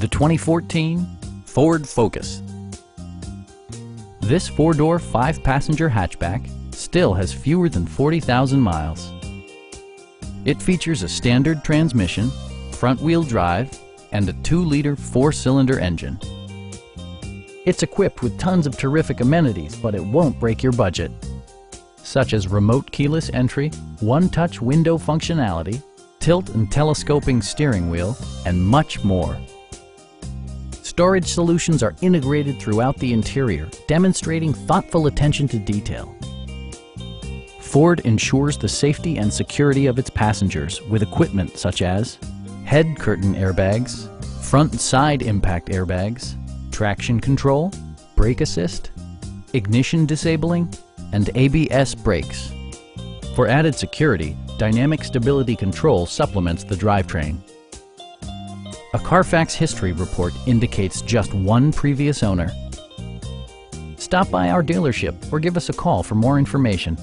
The 2014 Ford Focus. This four-door, five-passenger hatchback still has fewer than 40,000 miles. It features a standard transmission, front-wheel drive, and a 2-liter four-cylinder engine. It's equipped with tons of terrific amenities, but it won't break your budget, such as remote keyless entry, one-touch window functionality, tilt and telescoping steering wheel, and much more. Storage solutions are integrated throughout the interior, demonstrating thoughtful attention to detail. Ford ensures the safety and security of its passengers with equipment such as head curtain airbags, front and side impact airbags, traction control, brake assist, ignition disabling, and ABS brakes. For added security, Dynamic Stability Control supplements the drivetrain. A Carfax history report indicates just one previous owner. Stop by our dealership or give us a call for more information.